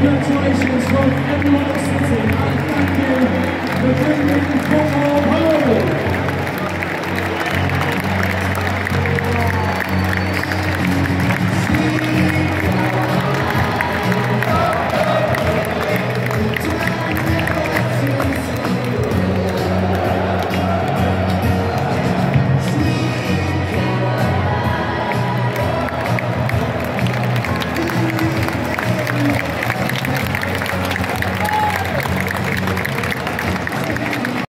congratulations from everyone in the city. And thank you for drinking